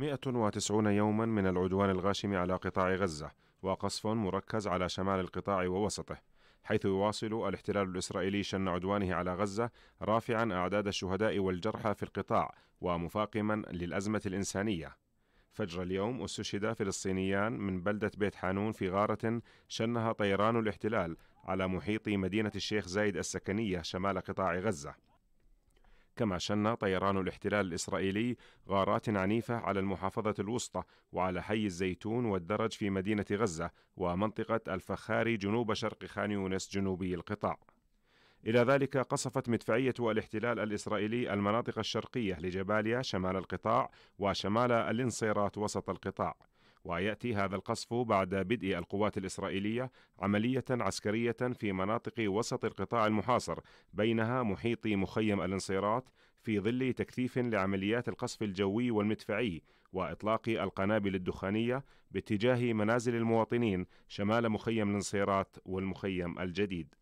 190 يوما من العدوان الغاشم على قطاع غزة وقصف مركز على شمال القطاع ووسطه حيث يواصل الاحتلال الإسرائيلي شن عدوانه على غزة رافعا أعداد الشهداء والجرحى في القطاع ومفاقما للأزمة الإنسانية. فجر اليوم استشهد فلسطينيان من بلدة بيت حانون في غارة شنها طيران الاحتلال على محيط مدينة الشيخ زايد السكنية شمال قطاع غزة. كما شن طيران الاحتلال الإسرائيلي غارات عنيفة على المحافظة الوسطى وعلى حي الزيتون والدرج في مدينة غزة ومنطقة الفخاري جنوب شرق خان يونس جنوبي القطاع. إلى ذلك قصفت مدفعية الاحتلال الإسرائيلي المناطق الشرقية لجباليا شمال القطاع وشمال الانصيرات وسط القطاع. ويأتي هذا القصف بعد بدء القوات الإسرائيلية عملية عسكرية في مناطق وسط القطاع المحاصر بينها محيط مخيم الانصيرات في ظل تكثيف لعمليات القصف الجوي والمدفعي وإطلاق القنابل الدخانية باتجاه منازل المواطنين شمال مخيم الانصيرات والمخيم الجديد.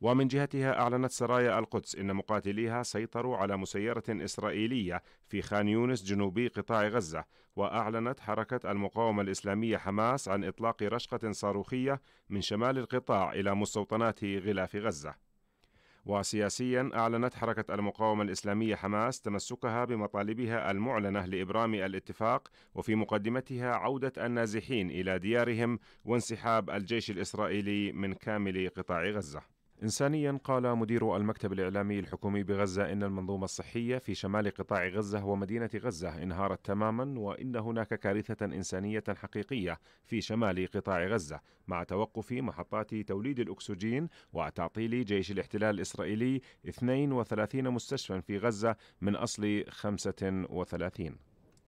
ومن جهتها أعلنت سرايا القدس إن مقاتليها سيطروا على مسيرة إسرائيلية في خان يونس جنوبي قطاع غزة وأعلنت حركة المقاومة الإسلامية حماس عن إطلاق رشقة صاروخية من شمال القطاع إلى مستوطنات غلاف غزة. وسياسيا أعلنت حركة المقاومة الإسلامية حماس تمسكها بمطالبها المعلنة لإبرام الاتفاق وفي مقدمتها عودة النازحين إلى ديارهم وانسحاب الجيش الإسرائيلي من كامل قطاع غزة. إنسانيا قال مدير المكتب الإعلامي الحكومي بغزة إن المنظومة الصحية في شمال قطاع غزة ومدينة غزة انهارت تماما وإن هناك كارثة إنسانية حقيقية في شمال قطاع غزة مع توقف محطات توليد الأكسجين وتعطيل جيش الاحتلال الإسرائيلي 32 مستشفى في غزة من أصل 35